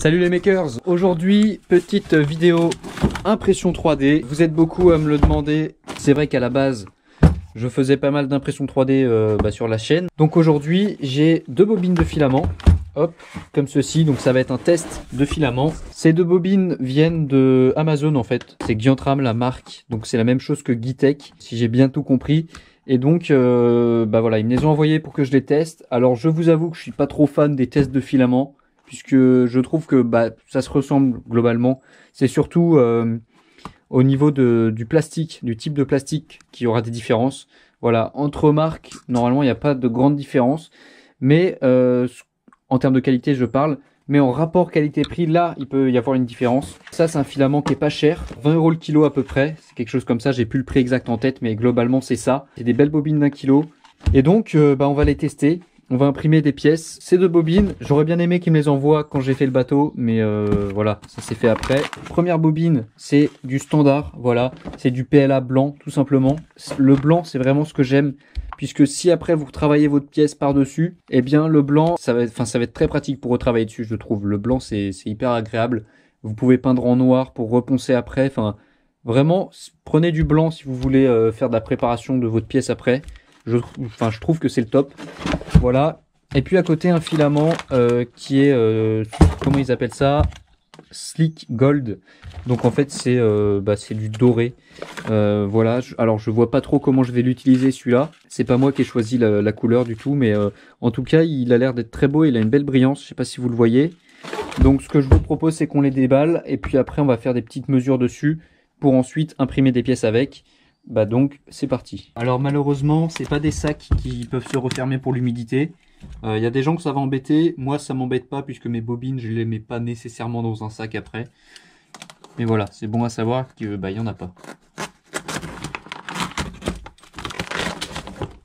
Salut les makers Aujourd'hui, petite vidéo impression 3D. Vous êtes beaucoup à me le demander. C'est vrai qu'à la base, je faisais pas mal d'impression 3D euh, bah, sur la chaîne. Donc aujourd'hui, j'ai deux bobines de filament. Hop, comme ceci. Donc ça va être un test de filament. Ces deux bobines viennent de Amazon en fait. C'est Giantram la marque. Donc c'est la même chose que Gitech, si j'ai bien tout compris. Et donc, euh, bah voilà, ils me les ont envoyés pour que je les teste. Alors je vous avoue que je suis pas trop fan des tests de filament puisque je trouve que bah, ça se ressemble globalement. C'est surtout euh, au niveau du plastique, du type de plastique, qu'il y aura des différences. Voilà, entre marques, normalement, il n'y a pas de grande différence. Mais euh, en termes de qualité, je parle. Mais en rapport qualité-prix, là, il peut y avoir une différence. Ça, c'est un filament qui est pas cher. 20 euros le kilo à peu près. C'est quelque chose comme ça. J'ai plus le prix exact en tête, mais globalement, c'est ça. C'est des belles bobines d'un kilo. Et donc, euh, bah, on va les tester. On va imprimer des pièces. Ces deux bobines, j'aurais bien aimé qu'ils me les envoient quand j'ai fait le bateau, mais euh, voilà, ça s'est fait après. Première bobine, c'est du standard, voilà, c'est du PLA blanc, tout simplement. Le blanc, c'est vraiment ce que j'aime, puisque si après vous travaillez votre pièce par-dessus, eh bien le blanc, ça va, être, enfin, ça va être très pratique pour retravailler dessus, je trouve. Le blanc, c'est hyper agréable. Vous pouvez peindre en noir pour reponcer après, enfin, vraiment, prenez du blanc si vous voulez euh, faire de la préparation de votre pièce après. Je, enfin, je trouve que c'est le top. Voilà. Et puis à côté, un filament euh, qui est, euh, comment ils appellent ça? Slick Gold. Donc en fait, c'est euh, bah, du doré. Euh, voilà. Alors je vois pas trop comment je vais l'utiliser celui-là. C'est pas moi qui ai choisi la, couleur du tout, mais euh, en tout cas, il a l'air d'être très beau. Il a une belle brillance. Je sais pas si vous le voyez. Donc ce que je vous propose, c'est qu'on les déballe et puis après, on va faire des petites mesures dessus pour ensuite imprimer des pièces avec. Bah donc c'est parti. Alors malheureusement c'est pas des sacs qui peuvent se refermer pour l'humidité. Il euh, y a des gens que ça va embêter. Moi ça m'embête pas puisque mes bobines je les mets pas nécessairement dans un sac après. Mais voilà c'est bon à savoir que bah y en a pas.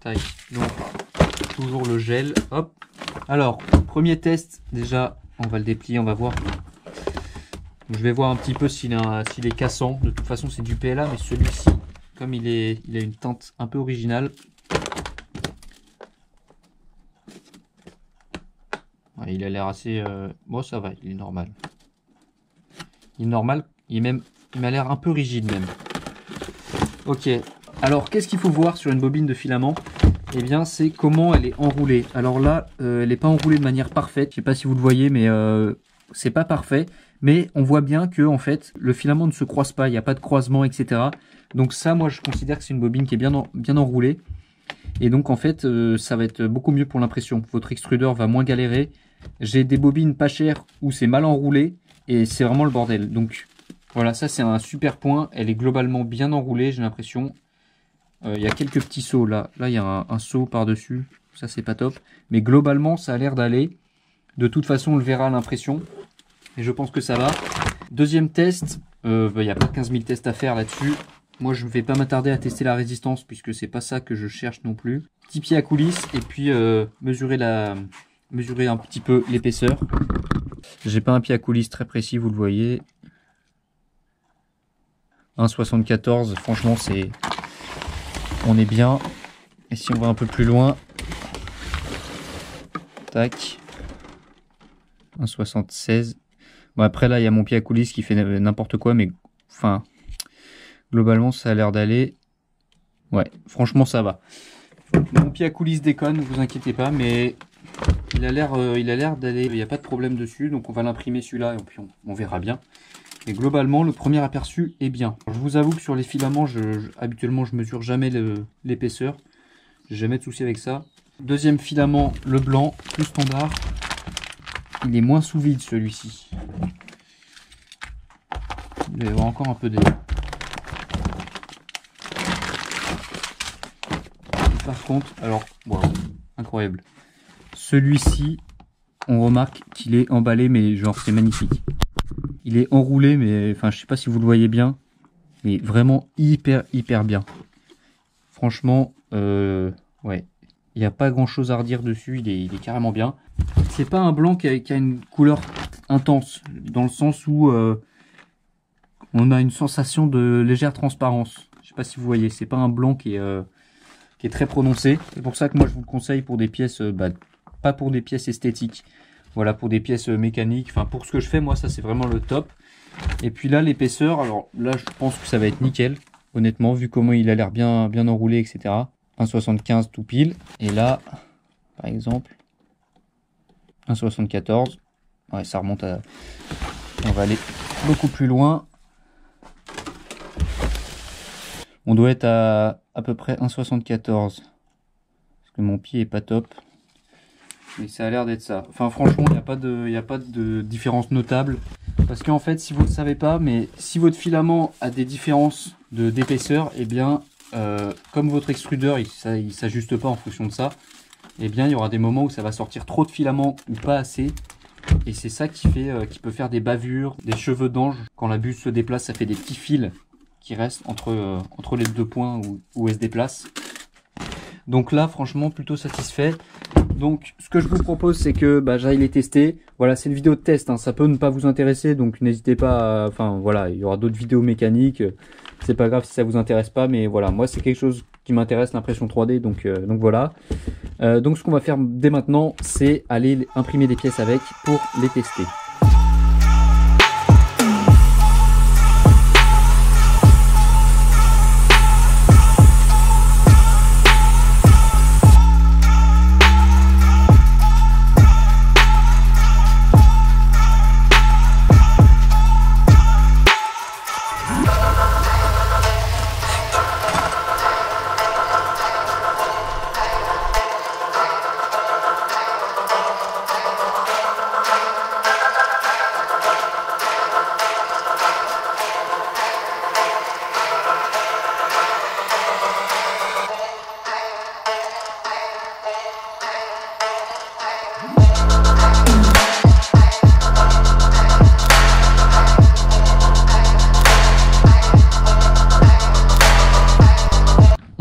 Taille. Donc toujours le gel. Hop. Alors premier test déjà on va le déplier on va voir. Je vais voir un petit peu s'il est cassant. De toute façon c'est du PLA mais celui-ci il, est, il a une teinte un peu originale. il a l'air assez... Euh, bon, ça va, il est normal. Il est normal, il, est même, il m'a l'air un peu rigide même. Ok, alors qu'est-ce qu'il faut voir sur une bobine de filament? Eh bien, c'est comment elle est enroulée. Alors là, euh, elle n'est pas enroulée de manière parfaite. Je sais pas si vous le voyez, mais euh, c'est pas parfait. Mais on voit bien que en fait, le filament ne se croise pas, il n'y a pas de croisement, etc. Donc ça, moi, je considère que c'est une bobine qui est bien, bien enroulée. Et donc, en fait, euh, ça va être beaucoup mieux pour l'impression. Votre extrudeur va moins galérer. J'ai des bobines pas chères où c'est mal enroulé et c'est vraiment le bordel. Donc, voilà, ça, c'est un super point. Elle est globalement bien enroulée, j'ai l'impression. Euh, il y a quelques petits sauts là. Là, il y a un, un saut par-dessus. Ça, c'est pas top. Mais globalement, ça a l'air d'aller. De toute façon, on le verra à l'impression. Et je pense que ça va. Deuxième test. Euh, bah, il n'y a pas 15 000 tests à faire là-dessus. Moi, je ne vais pas m'attarder à tester la résistance puisque c'est pas ça que je cherche non plus. Petit pied à coulisses et puis euh, mesurer la, mesurer un petit peu l'épaisseur. J'ai pas un pied à coulisses très précis, vous le voyez. 1,74, franchement, c'est, on est bien. Et si on va un peu plus loin, tac, 1,76. Bon après là, il y a mon pied à coulisses qui fait n'importe quoi, mais enfin, Globalement, ça a l'air d'aller. Ouais, franchement, ça va. Mon pied à coulisses déconne, ne vous inquiétez pas, mais il a l'air euh, d'aller. Il n'y a pas de problème dessus, donc on va l'imprimer celui-là et puis on, verra bien. Et globalement, le premier aperçu est bien. je vous avoue que sur les filaments, je, habituellement, je mesure jamais l'épaisseur. J'ai jamais de souci avec ça. Deuxième filament, le blanc, plus standard. Il est moins sous vide celui-ci. Il va y avoir encore un peu d'air. Par contre, alors, wow, incroyable. Celui-ci, on remarque qu'il est emballé, mais genre c'est magnifique. Il est enroulé, mais enfin je sais pas si vous le voyez bien, mais vraiment hyper hyper bien. Franchement, euh, ouais, il n'y a pas grand chose à redire dessus, il est, carrément bien. C'est pas un blanc qui a, une couleur intense, dans le sens où euh, on a une sensation de légère transparence. Je sais pas si vous voyez, c'est pas un blanc qui est, euh, très prononcé. C'est pour ça que moi je vous le conseille pour des pièces, euh, bah, pas pour des pièces esthétiques. Voilà, pour des pièces mécaniques, enfin pour ce que je fais, moi ça c'est vraiment le top. Et puis là, l'épaisseur, alors là je pense que ça va être nickel, honnêtement, vu comment il a l'air bien, bien enroulé, etc. 1,75 tout pile. Et là, par exemple, 1,74. Ouais, ça remonte à... On va aller beaucoup plus loin. On doit être à à peu près 1,74. Parce que mon pied est pas top. Mais ça a l'air d'être ça. Enfin franchement, il n'y a, pas de, de différence notable. Parce qu'en fait, si vous ne savez pas, mais si votre filament a des différences d'épaisseur, et eh bien, euh, comme votre extrudeur, il ne s'ajuste pas en fonction de ça, et eh bien, il y aura des moments où ça va sortir trop de filament ou pas assez. Et c'est ça qui fait, euh, qui peut faire des bavures, des cheveux d'ange. Quand la buse se déplace, ça fait des petits fils qui restent entre, euh, entre les deux points où, où elle se déplace. Donc là, franchement, plutôt satisfait. Donc, ce que je vous propose, c'est que bah, j'aille les tester. Voilà, c'est une vidéo de test. Hein. Ça peut ne pas vous intéresser, donc n'hésitez pas. Enfin, voilà, il y aura d'autres vidéos mécaniques. C'est pas grave si ça vous intéresse pas, mais voilà, moi c'est quelque chose qui m'intéresse, l'impression 3D. Donc, euh, donc voilà. Euh, donc, ce qu'on va faire dès maintenant, c'est aller imprimer des pièces avec pour les tester.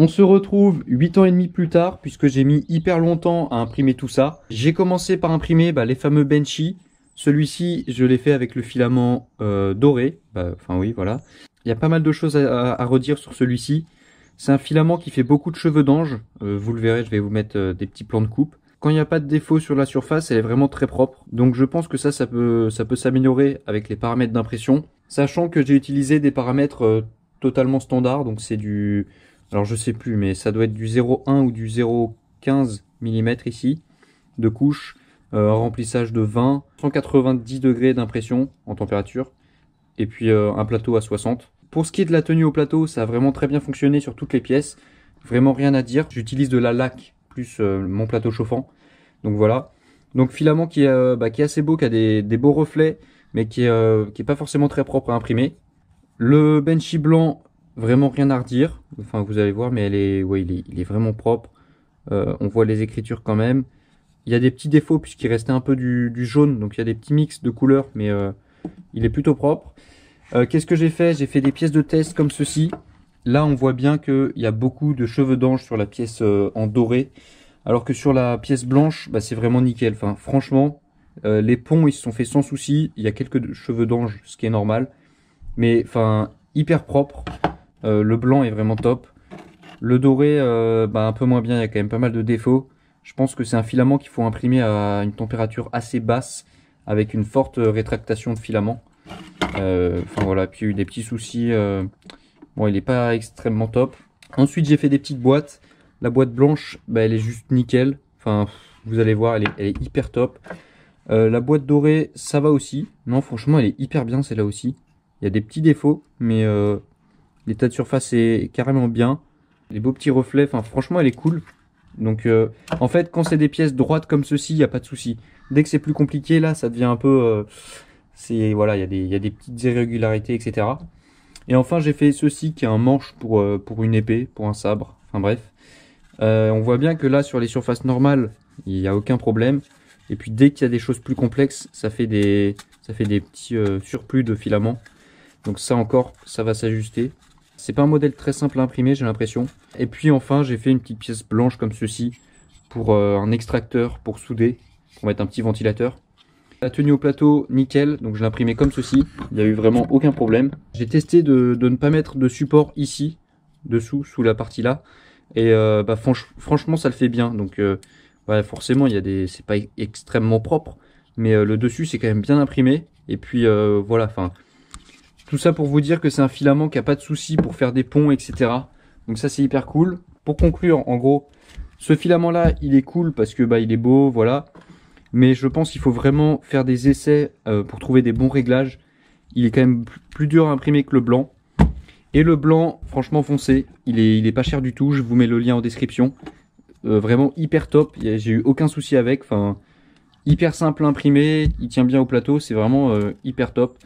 On se retrouve 8 ans et demi plus tard, puisque j'ai mis hyper longtemps à imprimer tout ça. J'ai commencé par imprimer bah, les fameux Benchy. Celui-ci, je l'ai fait avec le filament euh, doré. Bah, enfin oui, voilà. Il y a pas mal de choses à, redire sur celui-ci. C'est un filament qui fait beaucoup de cheveux d'ange. Euh, vous le verrez, je vais vous mettre euh, des petits plans de coupe. Quand il n'y a pas de défaut sur la surface, elle est vraiment très propre. Donc je pense que ça, ça peut, ça peut s'améliorer avec les paramètres d'impression. Sachant que j'ai utilisé des paramètres totalement standards. Donc c'est du alors je sais plus, mais ça doit être du 0,1 ou du 0,15 mm ici, de couche, euh, remplissage de 20, 190 degrés d'impression en température, et puis euh, un plateau à 60. Pour ce qui est de la tenue au plateau, ça a vraiment très bien fonctionné sur toutes les pièces, vraiment rien à dire. J'utilise de la laque plus euh, mon plateau chauffant, donc voilà. Donc filament qui est, bah, qui est assez beau, qui a des, beaux reflets, mais qui est, qui est pas forcément très propre à imprimer. Le benchy blanc, Vraiment rien à redire. Enfin, vous allez voir, mais elle est, ouais, il, est, vraiment propre. Euh, on voit les écritures quand même. Il y a des petits défauts puisqu'il restait un peu du, jaune, donc il y a des petits mix de couleurs, mais euh, il est plutôt propre. Euh, qu'est-ce que j'ai fait? J'ai fait des pièces de test comme ceci. Là, on voit bien qu'il y a beaucoup de cheveux d'ange sur la pièce en doré, alors que sur la pièce blanche, bah, c'est vraiment nickel. Enfin, franchement, les ponts, ils se sont faits sans souci. Il y a quelques cheveux d'ange, ce qui est normal. Mais, enfin, hyper propre. Euh, le blanc est vraiment top. Le doré, euh, bah, un peu moins bien, il y a quand même pas mal de défauts. Je pense que c'est un filament qu'il faut imprimer à une température assez basse, avec une forte rétractation de filament. Euh, enfin voilà, puis il y a eu des petits soucis. bon, il n'est pas extrêmement top. Ensuite, j'ai fait des petites boîtes. La boîte blanche, bah, elle est juste nickel. Enfin, vous allez voir, elle est, hyper top. la boîte dorée, ça va aussi. Non, franchement, elle est hyper bien, celle-là aussi. Il y a des petits défauts, mais L'état de surface est carrément bien. Les beaux petits reflets, enfin franchement elle est cool. Donc euh, en fait quand c'est des pièces droites comme ceci, il n'y a pas de souci. Dès que c'est plus compliqué là, ça devient un peu... Euh, c'est voilà, il y, a des, y a des petites irrégularités, etc. Et enfin j'ai fait ceci qui est un manche pour, euh, pour une épée, pour un sabre. Enfin bref. on voit bien que là sur les surfaces normales, il n'y a aucun problème. Et puis dès qu'il y a des choses plus complexes, ça fait des, ça fait des petits surplus de filaments. Donc ça encore, ça va s'ajuster. C'est pas un modèle très simple à imprimer, j'ai l'impression. Et puis enfin, j'ai fait une petite pièce blanche comme ceci pour euh, un extracteur pour souder, pour mettre un petit ventilateur. La tenue au plateau, nickel, donc je l'ai imprimé comme ceci. Il n'y a eu vraiment aucun problème. J'ai testé de, ne pas mettre de support ici, dessous, sous la partie là. Et euh, bah, franchement, ça le fait bien. Donc euh, forcément, il y a des, c'est pas extrêmement propre, mais le dessus c'est quand même bien imprimé. Et puis voilà, enfin tout ça pour vous dire que c'est un filament qui a pas de souci pour faire des ponts, etc. Donc ça c'est hyper cool. Pour conclure, en gros, ce filament là, il est cool parce que bah il est beau, voilà. Mais je pense qu'il faut vraiment faire des essais euh, pour trouver des bons réglages. Il est quand même plus dur à imprimer que le blanc. Et le blanc, franchement foncé, il est, il est pas cher du tout. Je vous mets le lien en description. vraiment hyper top. J'ai eu aucun souci avec. Enfin, hyper simple à imprimer, il tient bien au plateau, c'est vraiment euh, hyper top.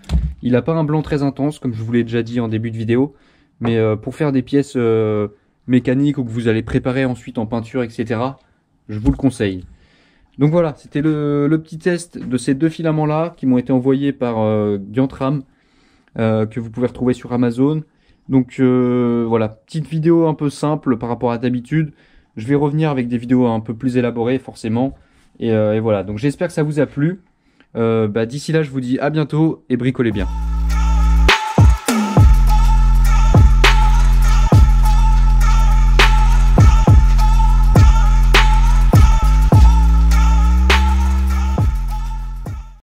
Il n'a pas un blanc très intense, comme je vous l'ai déjà dit en début de vidéo, mais euh, pour faire des pièces euh, mécaniques ou que vous allez préparer ensuite en peinture, etc., je vous le conseille. Donc voilà, c'était le, petit test de ces deux filaments-là qui m'ont été envoyés par Diantram, que vous pouvez retrouver sur Amazon. Donc voilà, petite vidéo un peu simple par rapport à d'habitude. Je vais revenir avec des vidéos un peu plus élaborées forcément. Euh, et, voilà, donc j'espère que ça vous a plu. Euh, bah, d'ici là, je vous dis à bientôt et bricolez bien.